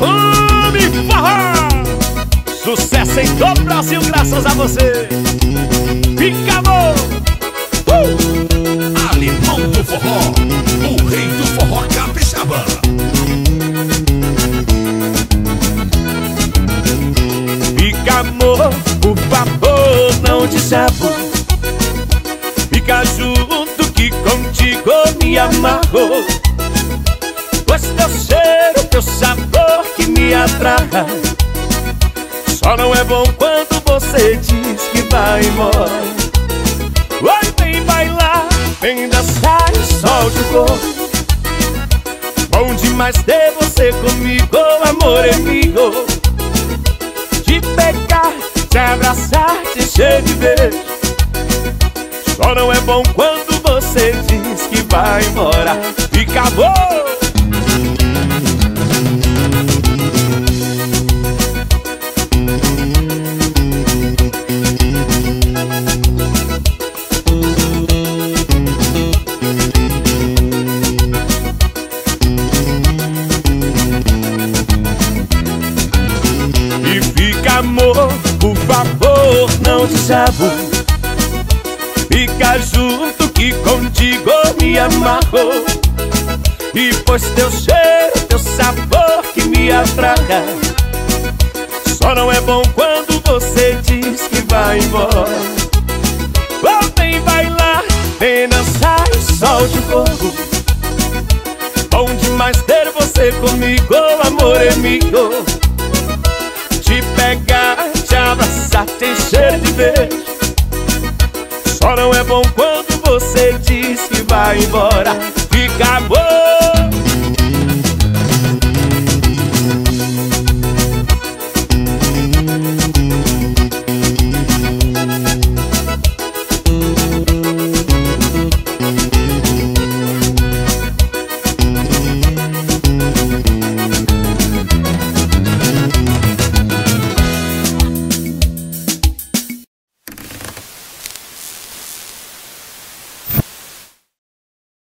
Homem Forró Sucesso em todo o Brasil graças a você. Fica amor uh! Alemão do Forró O rei do forró capixaba. Fica amor, por favor, não te chamo Fica junto que contigo me amarro quando você diz que vai embora. Oi, vem bailar, vem dançar e solte o Bom demais ter você comigo, amor amigo. Te pegar, te abraçar, te encher de beijo Só não é bom quando você diz que vai embora. Fica bom não desabo Fica junto que contigo me amarro. E pois teu cheiro, teu sabor que me atraga. Só não é bom quando você diz que vai embora. Oh, vem bailar, vem dançar e solte o corpo Bom demais ter você comigo, amor amigo Não é bom quando você diz que vai embora. Fica